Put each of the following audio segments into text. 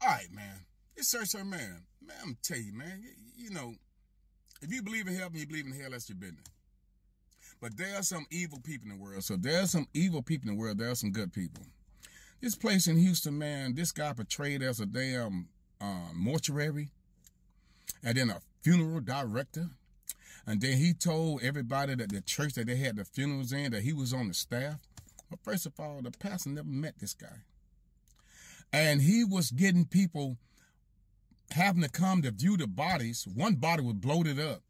All right, man. It's SirSir Man. Man, I'm tell you, man, you, know, if you believe in heaven, you believe in hell, that's your business. But there are some evil people in the world. So there are some evil people in the world. There are some good people. This place in Houston, man, this guy portrayed as a damn um, mortuary and then a funeral director. And then he told everybody that the church that they had the funerals in that he was on the staff. But first of all, the pastor never met this guy. And he was getting people having to come to view the bodies. One body was bloated up.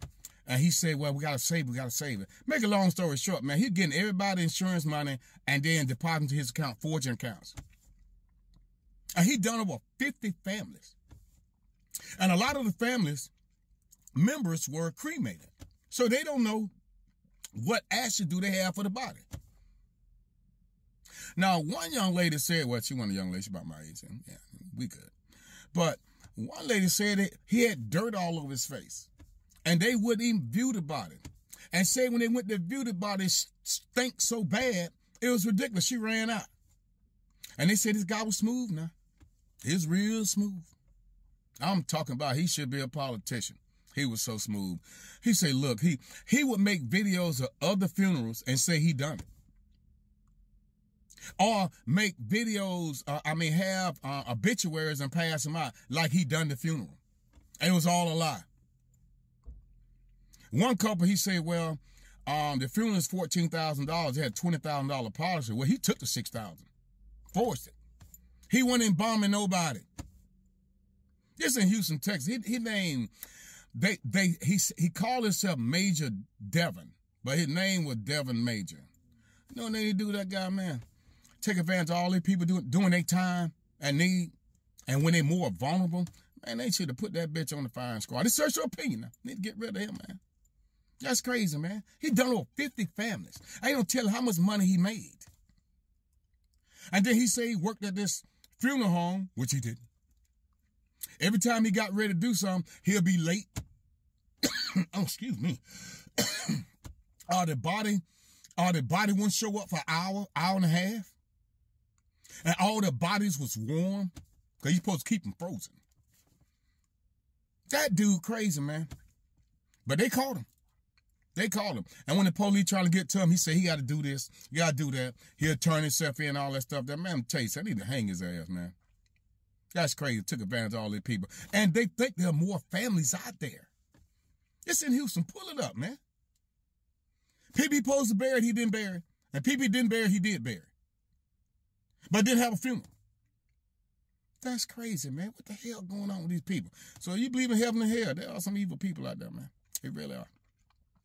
And he said, well, we got to save it. We got to save it. Make a long story short, man, he's getting everybody insurance money and then depositing to his account, forging accounts. And he done over 50 families. And a lot of the families, members were cremated. So they don't know what ashes do they have for the body. Now, one young lady said, well, she wasn't a young lady, about my age. And yeah, we could. But one lady said that he had dirt all over his face. And they wouldn't even view the body. And say when they went to view the body, stank so bad, it was ridiculous. She ran out. And they said this guy was smooth now. He's real smooth. I'm talking about he should be a politician. He was so smooth. He said, look, he, he would make videos of other funerals and say he done it. Or make videos, uh, I mean, have uh, obituaries and pass them out like he done the funeral. And it was all a lie. One couple, he said, well, um, the funeral is $14,000. They had $20,000 policy. Well, he took the 6000 forced it. He wasn't bombing nobody. This in Houston, Texas. He, he named, they, they, he, he called himself Major Devon, but his name was Devon Major. You know what they do that guy, man? Take advantage of all these people doing, doing their time and need. And when they're more vulnerable, man, they should have put that bitch on the firing squad. It's search your opinion now. Need to get rid of him, man. That's crazy, man. He done over 50 families. I gonna tell how much money he made. And then he say he worked at this funeral home, which he didn't. Every time he got ready to do something, he'll be late. oh, excuse me. or the body, or the body won't show up for an hour, hour and a half. And all the bodies was warm. Cause you supposed to keep them frozen. That dude crazy, man. But they caught him. They called him. And when the police trying to get to him, he said he got to do this, he got to do that. He'll turn himself in, all that stuff. That man, tell you, I need to hang his ass, man. That's crazy. Took advantage of all these people. And they think there are more families out there. It's in Houston. Pull it up, man. PB supposed to bury it, he didn't bury it. And PB didn't bury it, he did bury. But didn't have a funeral. That's crazy, man. What the hell going on with these people? So you believe in heaven and hell, there are some evil people out there, man. They really are.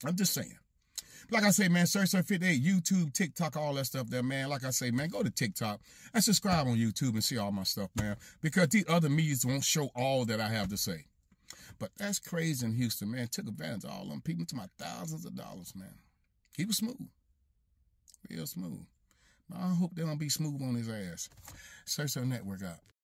I'm just saying. Like I say, man, SirSir 58, YouTube, TikTok, all that stuff there, man. Like I say, man, go to TikTok and subscribe on YouTube and see all my stuff, man. Because these other medias won't show all that I have to say. But that's crazy in Houston, man. Took advantage of all them people to my thousands of dollars, man. He was smooth. Real smooth. I hope they don't be smooth on his ass. SirSir Network out.